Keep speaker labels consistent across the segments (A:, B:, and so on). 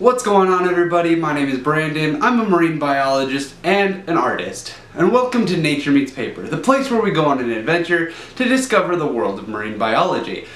A: What's going on everybody? My name is Brandon. I'm a marine biologist and an artist. And welcome to Nature Meets Paper, the place where we go on an adventure to discover the world of marine biology.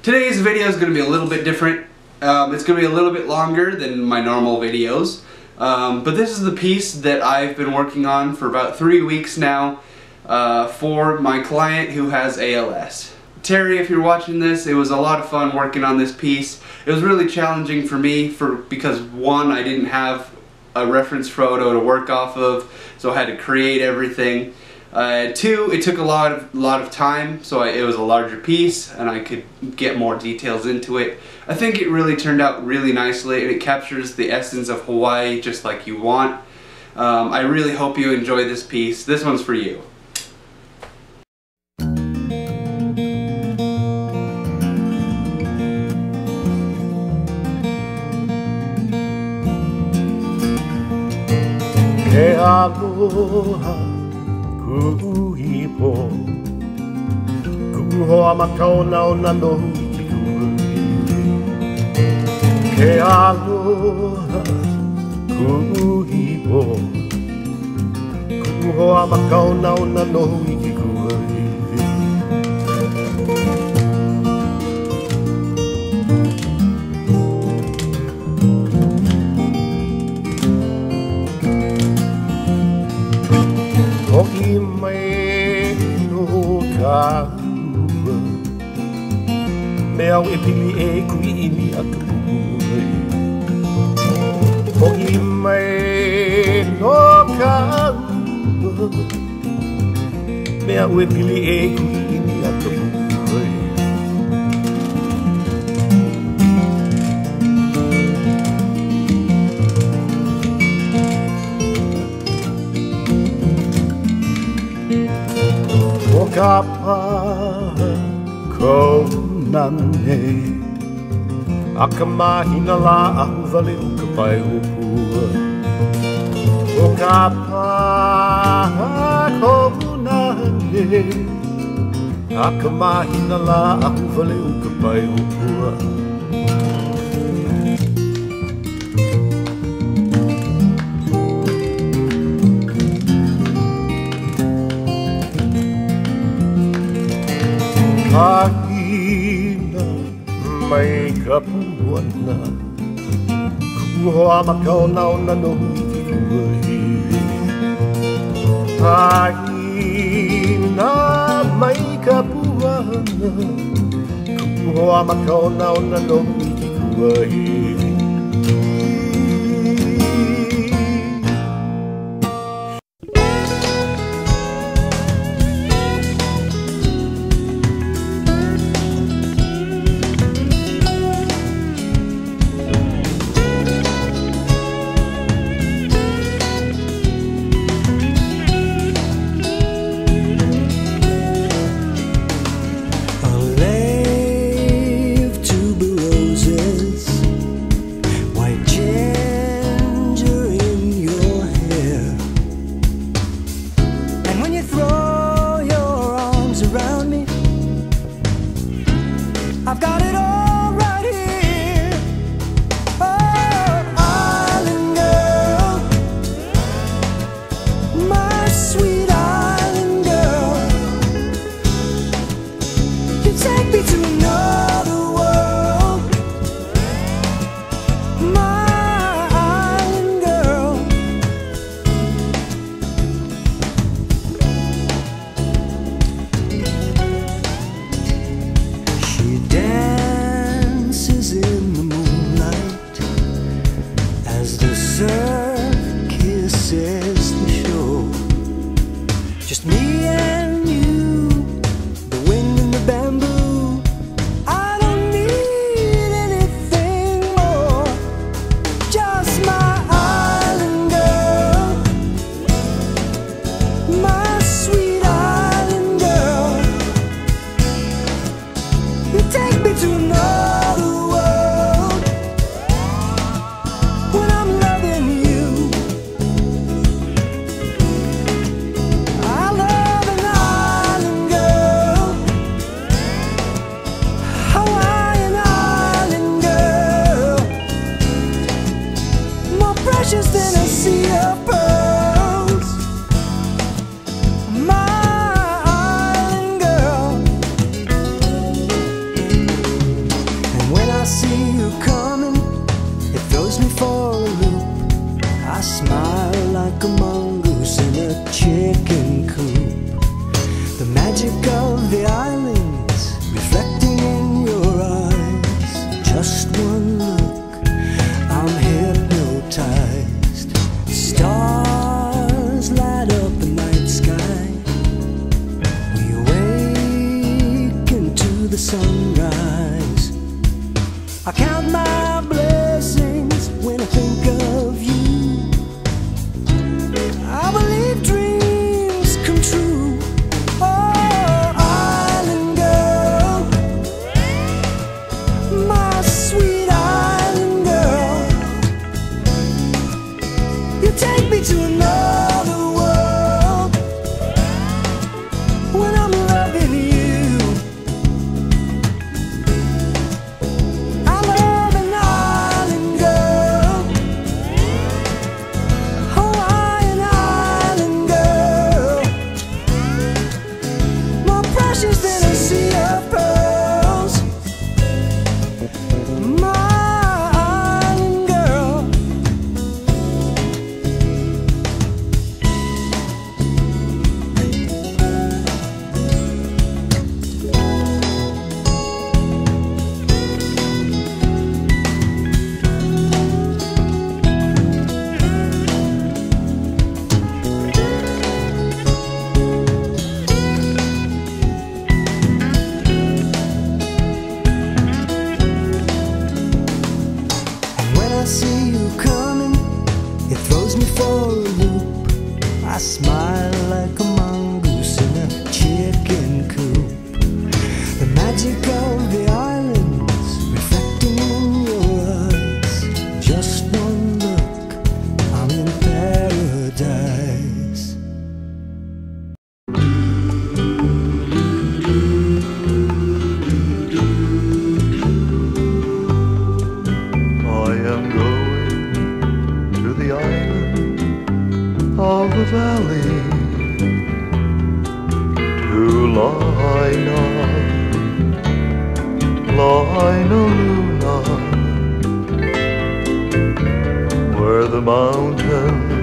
A: Today's video is going to be a little bit different. Um, it's going to be a little bit longer than my normal videos. Um, but this is the piece that I've been working on for about three weeks now uh, for my client who has ALS. Terry, if you're watching this, it was a lot of fun working on this piece. It was really challenging for me for because one, I didn't have a reference photo to work off of, so I had to create everything. Uh, two, it took a lot of lot of time, so I, it was a larger piece, and I could get more details into it. I think it really turned out really nicely, and it captures the essence of Hawaii just like you want. Um, I really hope you enjoy this piece. This one's for you.
B: aloha ku i po Ku hoa makau nao na nohu ki Ke aloha ku i po Ku hoa makau nao na nohu ki ka ua Me au e pili e kui ini a ka ua Hoki mai no ka ua Me au e pili e kui ka paha kou nane A ka mahina la ahu vale o ka pai o pua O ka paha kou nane A ka mahina la ahu vale o ka pai o Kahina mai ka puana. Kuhoa makau nao na nohu i ke kuahi Kahina mai ka puana. Kuhoa makau nao na nohu i ke kuahi for
C: a loop. I smile like a mongoose in a chicken coop. The magic of the islands reflecting in your eyes. Just one look, I'm hypnotized. Stars light up the night sky. We awaken into the sunrise. I count my I smile like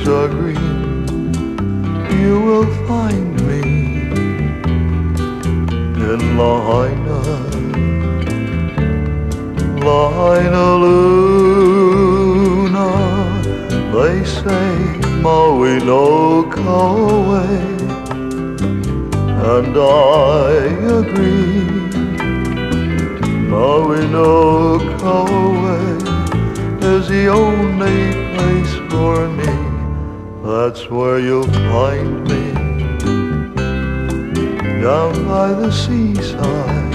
D: mountains are green. You will find me in Lahaina. Lahaina Luna, they say Maui no ka oi, and I agree. Maui no ka oi is the only. That's where you'll find me, down by the seaside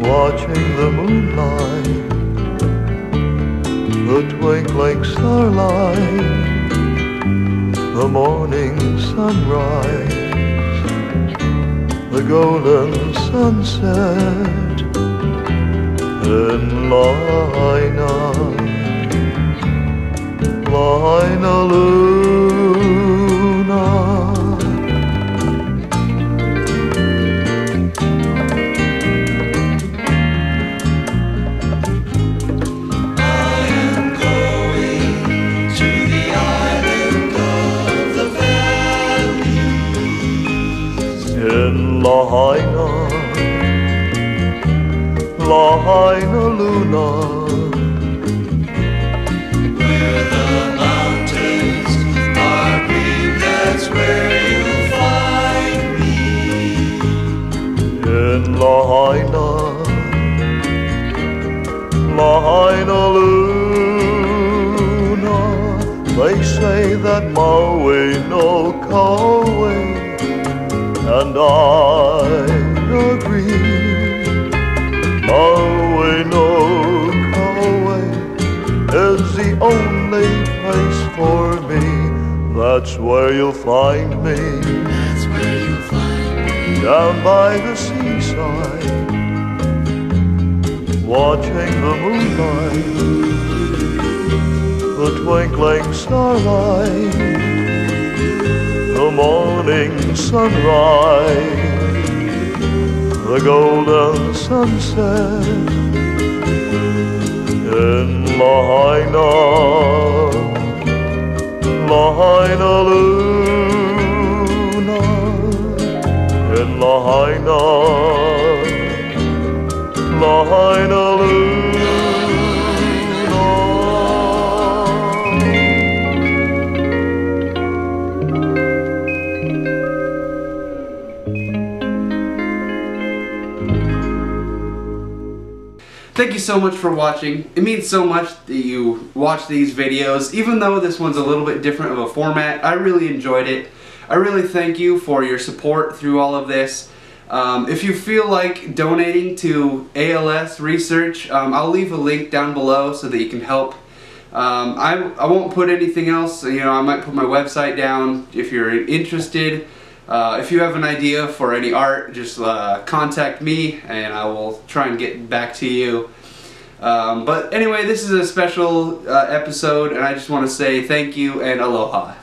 D: watching the moonlight, the twinkling starlight, the morning sunrise, the golden sunset in Lahaina, Lahaina Luna. Lahaina Luna, they say that Maui no ka oi and I agree. Maui no ka oi is the only place for me. That's where you'll find me. That's where you'll find me. Down by the seaside, watching the moonlight, the twinkling starlight, the morning sunrise, the golden sunset in Lahaina, Lahaina Luna, in Lahaina.
A: Thank you so much for watching. It means so much that you watch these videos. Even though this one's a little bit different of a format, I really enjoyed it. I really thank you for your support through all of this. Um, if you feel like donating to ALS research, um, I'll leave a link down below so that you can help. Um, I, I won't put anything else, you know, I might put my website down if you're interested. Uh, if you have an idea for any art, just uh, contact me and I will try and get back to you. Um, but anyway, this is a special uh, episode and I just want to say thank you and aloha.